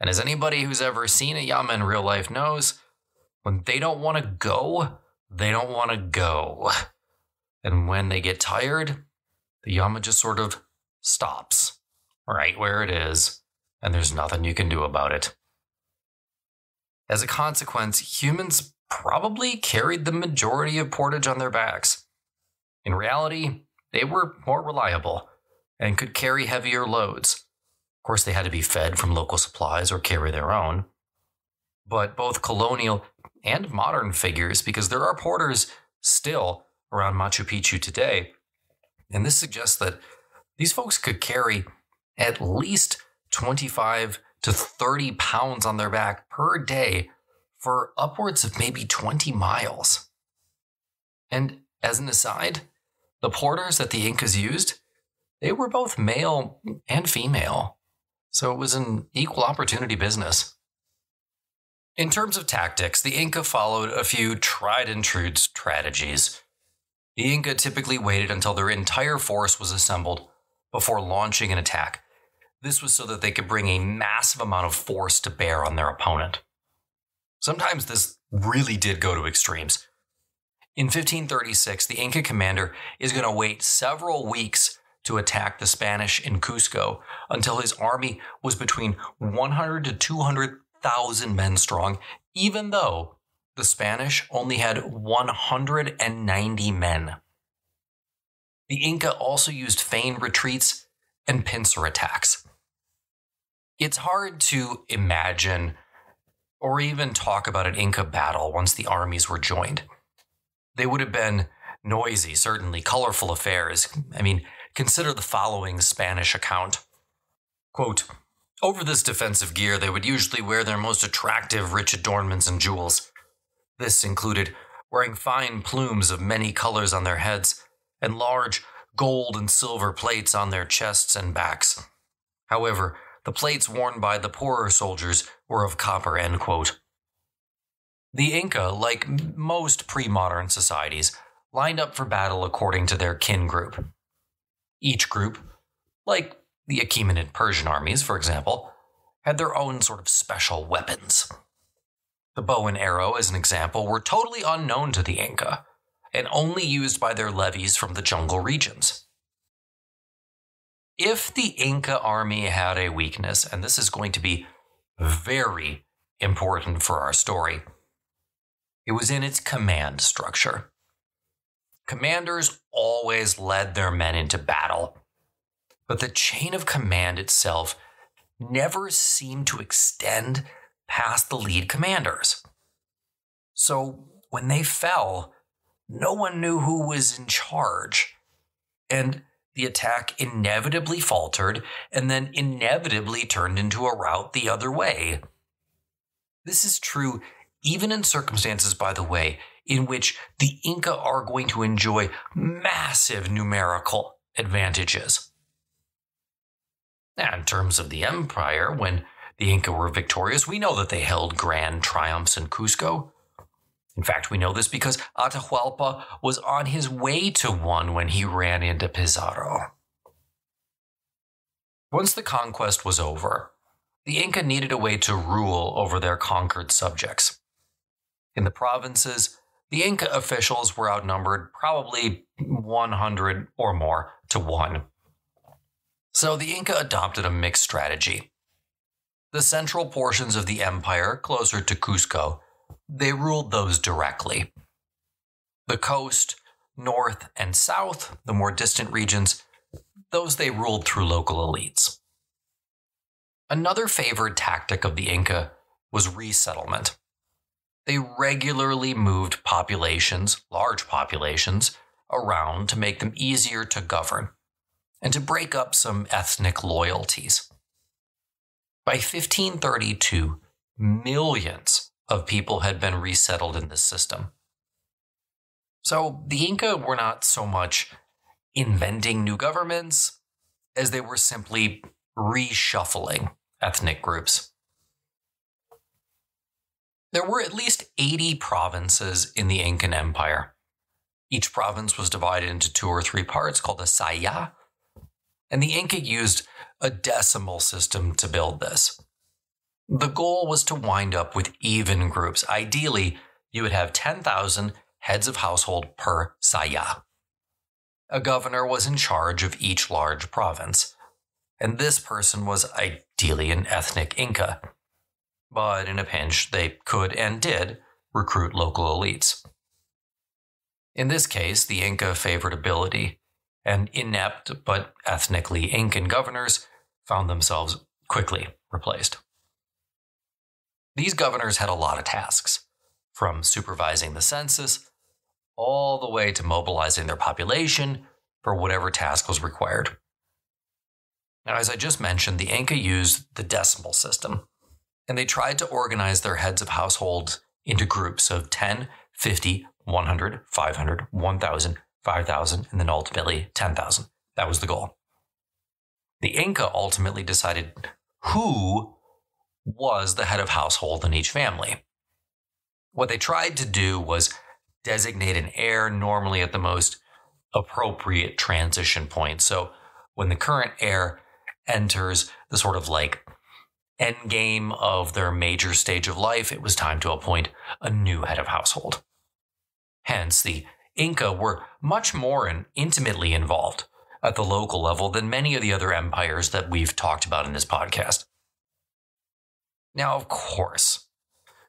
And as anybody who's ever seen a llama in real life knows, when they don't want to go, they don't want to go. And when they get tired, the llama just sort of stops right where it is, and there's nothing you can do about it. As a consequence, humans probably carried the majority of portage on their backs. In reality, they were more reliable and could carry heavier loads. Of course, they had to be fed from local supplies or carry their own. But both colonial and modern figures because there are porters still around Machu Picchu today. And this suggests that these folks could carry at least 25 to 30 pounds on their back per day for upwards of maybe 20 miles. And as an aside, the porters that the Incas used, they were both male and female. So it was an equal opportunity business. In terms of tactics, the Inca followed a few tried and true strategies. The Inca typically waited until their entire force was assembled before launching an attack. This was so that they could bring a massive amount of force to bear on their opponent. Sometimes this really did go to extremes. In 1536, the Inca commander is going to wait several weeks to attack the Spanish in Cusco until his army was between 100 to 200,000 men strong, even though the Spanish only had 190 men. The Inca also used feigned retreats and pincer attacks. It's hard to imagine or even talk about an Inca battle once the armies were joined. They would have been noisy, certainly colorful affairs. I mean, consider the following Spanish account. Quote, over this defensive gear, they would usually wear their most attractive, rich adornments and jewels. This included wearing fine plumes of many colors on their heads and large gold and silver plates on their chests and backs. However, the plates worn by the poorer soldiers were of copper. The Inca, like most pre modern societies, lined up for battle according to their kin group. Each group, like the Achaemenid Persian armies, for example, had their own sort of special weapons. The bow and arrow, as an example, were totally unknown to the Inca, and only used by their levies from the jungle regions. If the Inca army had a weakness, and this is going to be very important for our story, it was in its command structure. Commanders always led their men into battle, but the chain of command itself never seemed to extend past the lead commanders. So when they fell, no one knew who was in charge. And the attack inevitably faltered and then inevitably turned into a rout the other way. This is true even in circumstances, by the way, in which the Inca are going to enjoy massive numerical advantages. Now, in terms of the empire, when the Inca were victorious, we know that they held grand triumphs in Cusco. In fact, we know this because Atahualpa was on his way to one when he ran into Pizarro. Once the conquest was over, the Inca needed a way to rule over their conquered subjects. In the provinces, the Inca officials were outnumbered probably 100 or more to 1. So the Inca adopted a mixed strategy. The central portions of the empire, closer to Cusco, they ruled those directly. The coast, north, and south, the more distant regions, those they ruled through local elites. Another favored tactic of the Inca was resettlement. They regularly moved populations, large populations, around to make them easier to govern and to break up some ethnic loyalties. By 1532, millions of people had been resettled in this system. So the Inca were not so much inventing new governments as they were simply reshuffling ethnic groups. There were at least 80 provinces in the Incan Empire. Each province was divided into two or three parts called a saya, and the Inca used a decimal system to build this. The goal was to wind up with even groups. Ideally, you would have 10,000 heads of household per saya. A governor was in charge of each large province, and this person was ideally an ethnic Inca but in a pinch, they could and did recruit local elites. In this case, the Inca favored ability, and inept but ethnically Incan governors found themselves quickly replaced. These governors had a lot of tasks, from supervising the census all the way to mobilizing their population for whatever task was required. Now, as I just mentioned, the Inca used the decimal system, and they tried to organize their heads of households into groups of 10, 50, 100, 500, 1,000, 5,000, and then ultimately 10,000. That was the goal. The Inca ultimately decided who was the head of household in each family. What they tried to do was designate an heir normally at the most appropriate transition point. So when the current heir enters the sort of like end game of their major stage of life, it was time to appoint a new head of household. Hence, the Inca were much more and intimately involved at the local level than many of the other empires that we've talked about in this podcast. Now, of course,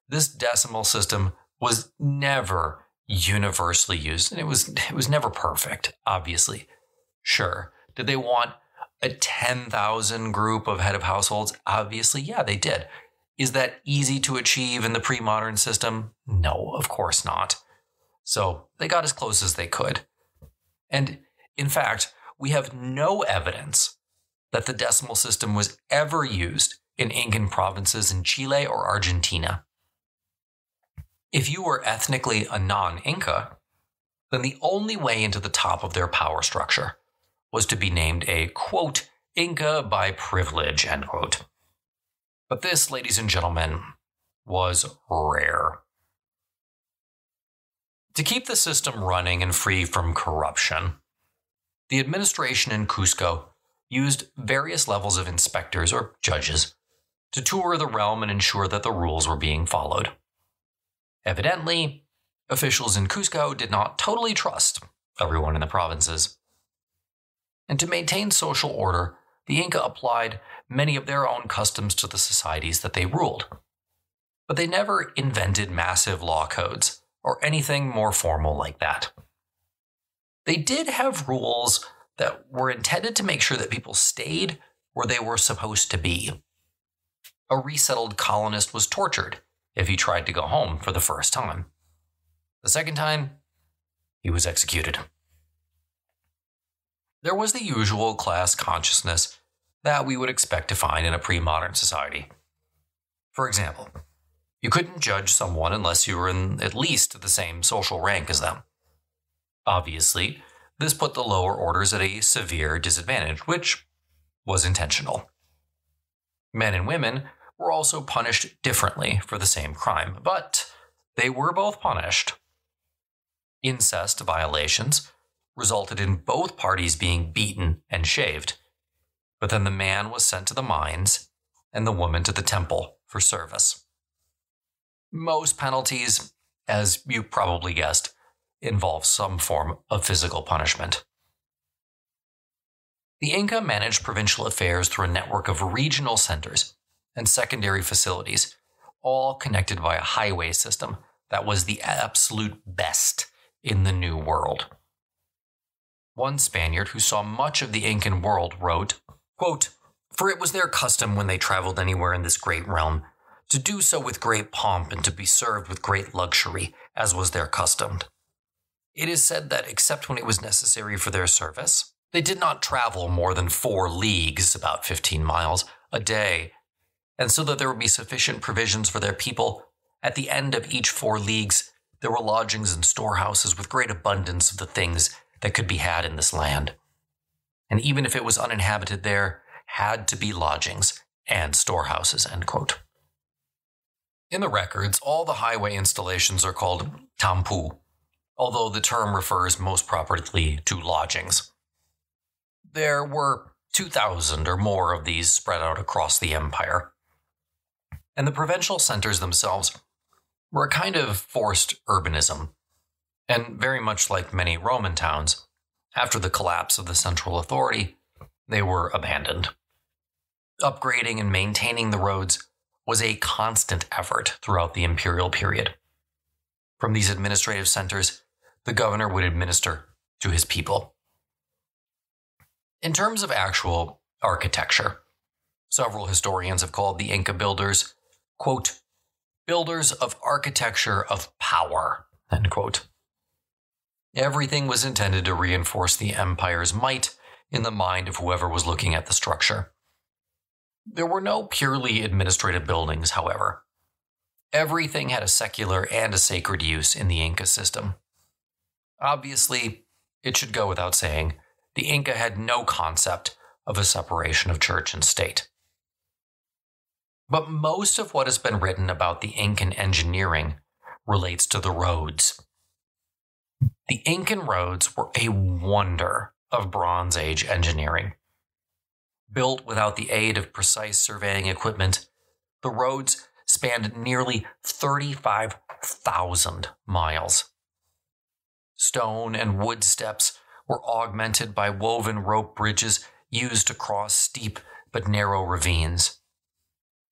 this decimal system was never universally used, and it was it was never perfect, obviously. Sure. Did they want a 10,000 group of head of households? Obviously, yeah, they did. Is that easy to achieve in the pre modern system? No, of course not. So they got as close as they could. And in fact, we have no evidence that the decimal system was ever used in Incan provinces in Chile or Argentina. If you were ethnically a non Inca, then the only way into the top of their power structure was to be named a quote, Inca by privilege, end quote. But this, ladies and gentlemen, was rare. To keep the system running and free from corruption, the administration in Cusco used various levels of inspectors or judges to tour the realm and ensure that the rules were being followed. Evidently, Officials in Cusco did not totally trust everyone in the provinces. And to maintain social order, the Inca applied many of their own customs to the societies that they ruled. But they never invented massive law codes or anything more formal like that. They did have rules that were intended to make sure that people stayed where they were supposed to be. A resettled colonist was tortured if he tried to go home for the first time. The second time, he was executed. There was the usual class consciousness that we would expect to find in a pre modern society. For example, you couldn't judge someone unless you were in at least the same social rank as them. Obviously, this put the lower orders at a severe disadvantage, which was intentional. Men and women were also punished differently for the same crime, but they were both punished. Incest violations resulted in both parties being beaten and shaved, but then the man was sent to the mines and the woman to the temple for service. Most penalties, as you probably guessed, involve some form of physical punishment. The Inca managed provincial affairs through a network of regional centers and secondary facilities, all connected by a highway system that was the absolute best in the New World. One Spaniard who saw much of the Incan world wrote, quote, For it was their custom when they traveled anywhere in this great realm to do so with great pomp and to be served with great luxury, as was their custom. It is said that, except when it was necessary for their service, they did not travel more than four leagues, about 15 miles, a day, and so that there would be sufficient provisions for their people. At the end of each four leagues, there were lodgings and storehouses with great abundance of the things that could be had in this land. And even if it was uninhabited, there had to be lodgings and storehouses. In the records, all the highway installations are called tampu, although the term refers most properly to lodgings. There were 2,000 or more of these spread out across the empire. And the provincial centers themselves were a kind of forced urbanism. And very much like many Roman towns, after the collapse of the central authority, they were abandoned. Upgrading and maintaining the roads was a constant effort throughout the imperial period. From these administrative centers, the governor would administer to his people. In terms of actual architecture, several historians have called the Inca builders, quote, builders of architecture of power, end quote. Everything was intended to reinforce the empire's might in the mind of whoever was looking at the structure. There were no purely administrative buildings, however. Everything had a secular and a sacred use in the Inca system. Obviously, it should go without saying, the Inca had no concept of a separation of church and state. But most of what has been written about the Incan engineering relates to the roads. The Incan roads were a wonder of Bronze Age engineering. Built without the aid of precise surveying equipment, the roads spanned nearly 35,000 miles. Stone and wood steps were augmented by woven rope bridges used to cross steep but narrow ravines.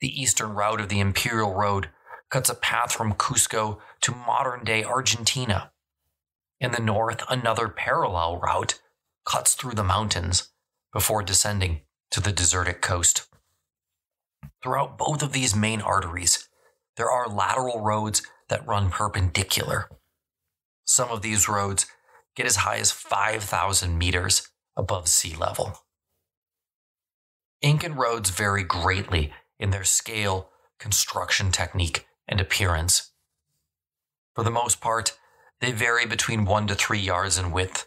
The eastern route of the Imperial Road cuts a path from Cusco to modern day Argentina. In the north, another parallel route cuts through the mountains before descending to the desertic coast. Throughout both of these main arteries, there are lateral roads that run perpendicular. Some of these roads get as high as 5,000 meters above sea level. Incan roads vary greatly in their scale, construction technique, and appearance. For the most part, they vary between one to three yards in width,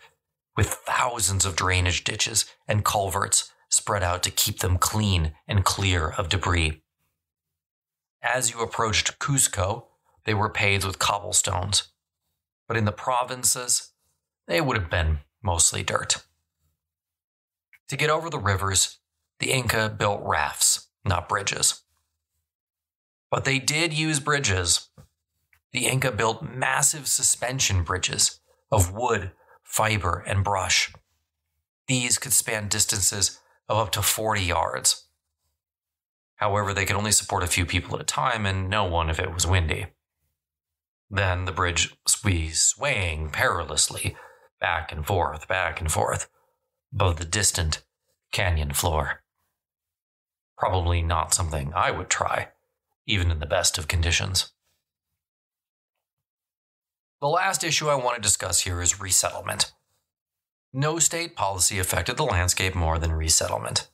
with thousands of drainage ditches and culverts spread out to keep them clean and clear of debris. As you approached Cusco, they were paved with cobblestones, but in the provinces, they would have been mostly dirt. To get over the rivers, the Inca built rafts, not bridges. But they did use bridges. the Inca built massive suspension bridges of wood, fiber, and brush. These could span distances of up to 40 yards. However, they could only support a few people at a time and no one if it was windy. Then the bridge was swaying perilously back and forth, back and forth, above the distant canyon floor. Probably not something I would try, even in the best of conditions. The last issue I want to discuss here is resettlement. No state policy affected the landscape more than resettlement.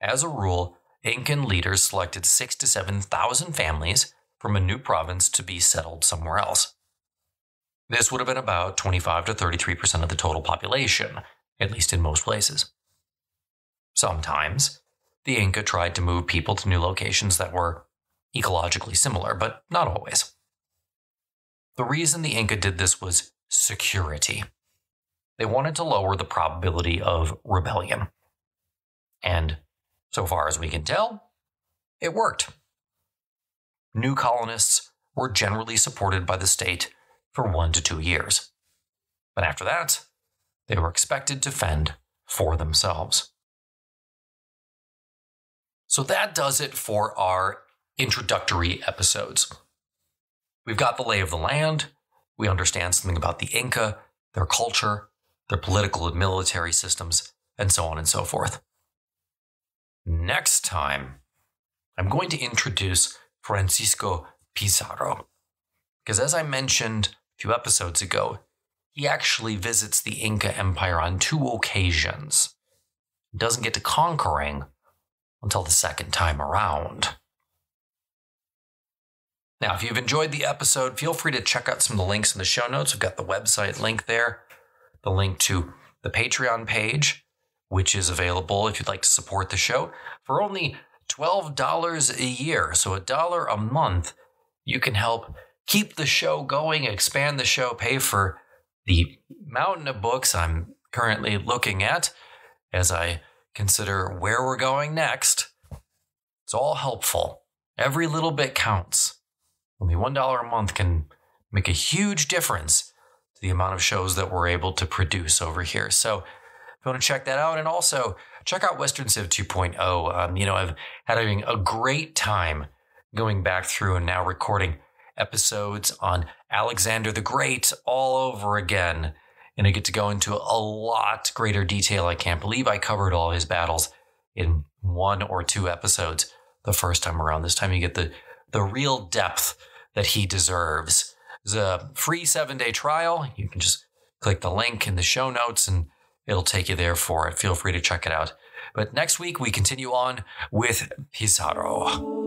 As a rule, Incan leaders selected six to 7,000 families from a new province to be settled somewhere else. This would have been about 25 to 33% of the total population, at least in most places. Sometimes, the Inca tried to move people to new locations that were ecologically similar, but not always. The reason the Inca did this was security. They wanted to lower the probability of rebellion. And so far as we can tell, it worked. New colonists were generally supported by the state for one to two years. But after that, they were expected to fend for themselves. So that does it for our introductory episodes. We've got the lay of the land. We understand something about the Inca, their culture, their political and military systems, and so on and so forth. Next time, I'm going to introduce Francisco Pizarro. Because as I mentioned a few episodes ago, he actually visits the Inca Empire on two occasions. He doesn't get to conquering until the second time around. Now, if you've enjoyed the episode, feel free to check out some of the links in the show notes. We've got the website link there, the link to the Patreon page, which is available if you'd like to support the show for only $12 a year. So a dollar a month, you can help keep the show going, expand the show, pay for the mountain of books I'm currently looking at as I consider where we're going next. It's all helpful. Every little bit counts. Only $1 a month can make a huge difference to the amount of shows that we're able to produce over here. So if you want to check that out, and also check out Western Civ 2.0. Um, you know, I've had having a great time going back through and now recording episodes on Alexander the Great all over again. And I get to go into a lot greater detail. I can't believe I covered all his battles in one or two episodes the first time around. This time you get the, the real depth that he deserves. It's a free seven day trial. You can just click the link in the show notes and it'll take you there for it. Feel free to check it out. But next week, we continue on with Pizarro.